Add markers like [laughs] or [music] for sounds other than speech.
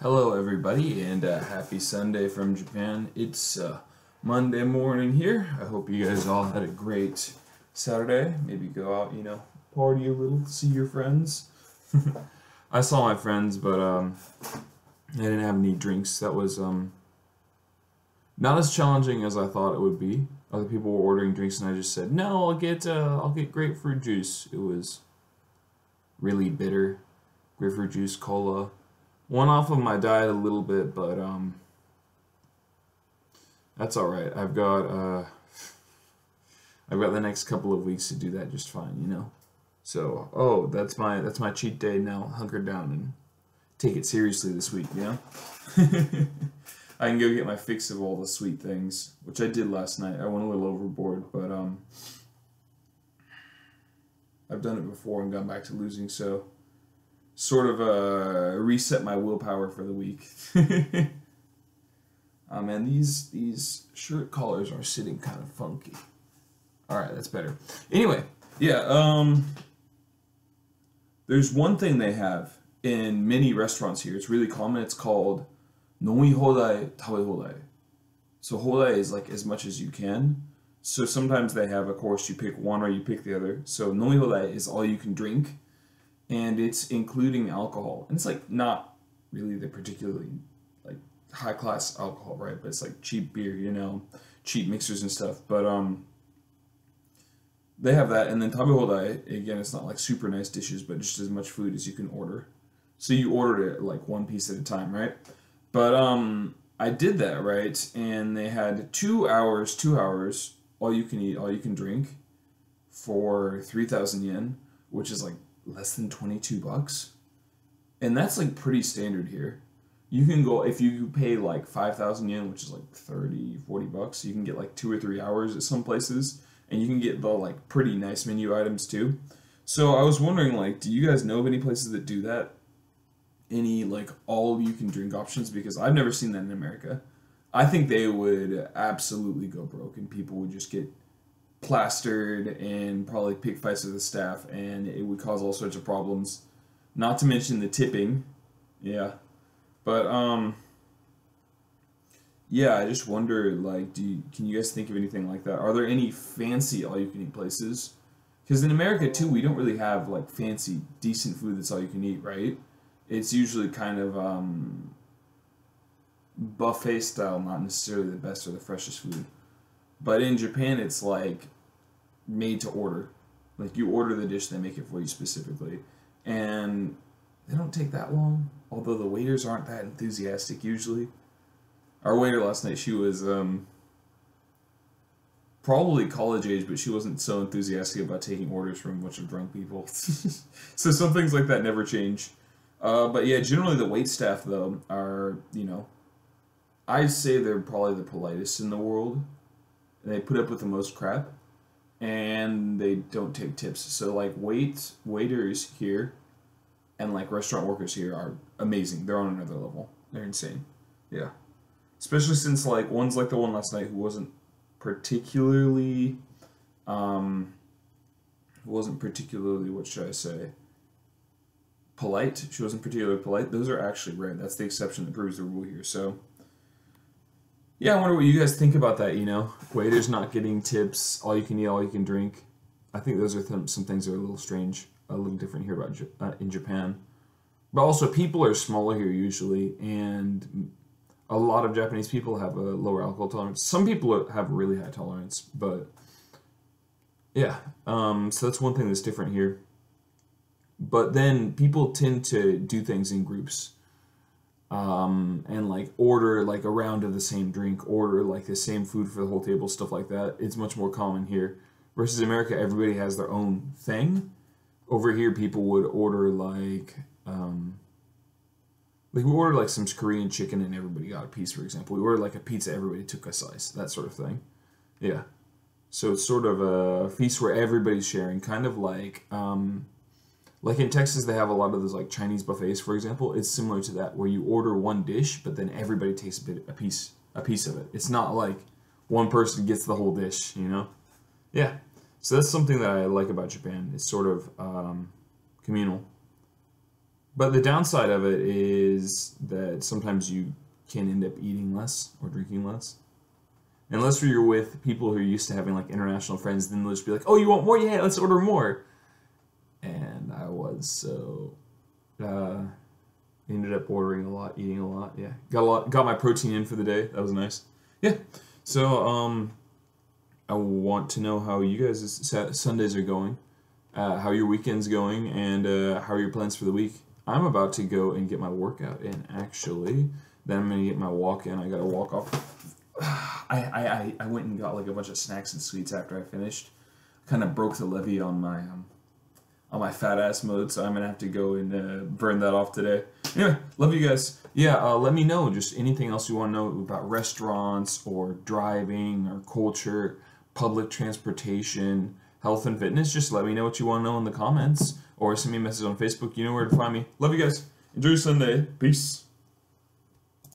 Hello, everybody, and uh, happy Sunday from Japan. It's uh, Monday morning here. I hope you guys all had a great Saturday. Maybe go out, you know, party a little, see your friends. [laughs] I saw my friends, but um, I didn't have any drinks. That was um, not as challenging as I thought it would be. Other people were ordering drinks, and I just said, "No, I'll get uh, I'll get grapefruit juice." It was really bitter, grapefruit juice, cola one off of my diet a little bit, but um, that's all right. I've got uh, I've got the next couple of weeks to do that just fine, you know. So, oh, that's my that's my cheat day now. Hunker down and take it seriously this week, know. [laughs] I can go get my fix of all the sweet things, which I did last night. I went a little overboard, but um, I've done it before and gone back to losing, so sort of uh, reset my willpower for the week. [laughs] oh man, these these shirt collars are sitting kind of funky. All right, that's better. Anyway, yeah. Um, there's one thing they have in many restaurants here. It's really common. It's called nomi hodai tabe hodai. So hodai is like as much as you can. So sometimes they have a course you pick one or you pick the other. So nomi hodai is all you can drink and it's including alcohol. And it's like not really the particularly like high class alcohol, right? But it's like cheap beer, you know, cheap mixers and stuff. But um they have that and then tabe hodai, again it's not like super nice dishes, but just as much food as you can order. So you ordered it like one piece at a time, right? But um I did that, right? And they had two hours, two hours, all you can eat, all you can drink for 3,000 yen, which is like less than 22 bucks. And that's like pretty standard here. You can go, if you pay like 5,000 yen, which is like 30, 40 bucks, you can get like two or three hours at some places. And you can get the like pretty nice menu items too. So I was wondering, like, do you guys know of any places that do that? Any like all you can drink options? Because I've never seen that in America. I think they would absolutely go broke and people would just get plastered and probably pick fights with the staff, and it would cause all sorts of problems. Not to mention the tipping, yeah. But um, yeah, I just wonder, like, do you, can you guys think of anything like that? Are there any fancy all-you-can-eat places? Because in America too, we don't really have like fancy, decent food that's all you can eat, right? It's usually kind of um, buffet style, not necessarily the best or the freshest food. But in Japan, it's like made to order. Like you order the dish, they make it for you specifically, and they don't take that long. Although the waiters aren't that enthusiastic usually. Our waiter last night, she was um, probably college age, but she wasn't so enthusiastic about taking orders from a bunch of drunk people. [laughs] so some things like that never change. Uh, but yeah, generally the wait staff though are you know, I'd say they're probably the politest in the world they put up with the most crap and they don't take tips. So like wait waiters here and like restaurant workers here are amazing. They're on another level. They're insane. Yeah. Especially since like one's like the one last night who wasn't particularly um wasn't particularly what should I say? Polite. She wasn't particularly polite. Those are actually rare. That's the exception that proves the rule here. So yeah, I wonder what you guys think about that. You know, waiters not getting tips, all you can eat, all you can drink. I think those are th- some things that are a little strange, a little different here about uh, in Japan. But also, people are smaller here usually, and a lot of Japanese people have a lower alcohol tolerance. Some people have really high tolerance, but yeah. Um, so that's one thing that's different here. But then people tend to do things in groups um, and like order like a round of the same drink, order like the same food for the whole table, stuff like that. It's much more common here. Versus America, everybody has their own thing. Over here, people would order like, um, like we ordered like some Korean chicken and everybody got a piece, for example. We ordered like a pizza, everybody took a slice, that sort of thing. Yeah. So it's sort of a feast where everybody's sharing, kind of like um, like in Texas, they have a lot of those like Chinese buffets, for example. It's similar to that, where you order one dish, but then everybody takes a bit, a piece, a piece of it. It's not like one person gets the whole dish, you know? Yeah. So that's something that I like about Japan. It's sort of um, communal. but the downside of it is that sometimes you can end up eating less or drinking less. Unless you're with people who are used to having like international friends, then they'll just be like, "Oh, you want more? Yeah, let's order more." So uh, ended up ordering a lot, eating a lot. Yeah, got a lot, got my protein in for the day. That was nice. Yeah. So um, I want to know how you guys' Sundays are going, uh, how your weekend's going, and uh, how are your plans for the week. I'm about to go and get my workout in. Actually, then I'm gonna get my walk in. I gotta walk off [sighs] I, I, I went and got like a bunch of snacks and sweets after I finished. Kind of broke the levee on my um, on my fat ass mode, so I'm gonna have to go and uh, burn that off today. Anyway, love you guys. Yeah, uh, let me know just anything else you want to know about restaurants or driving or culture, public transportation, health and fitness. Just let me know what you want to know in the comments or send me a message on Facebook. You know where to find me. Love you guys. Enjoy your Sunday. Peace.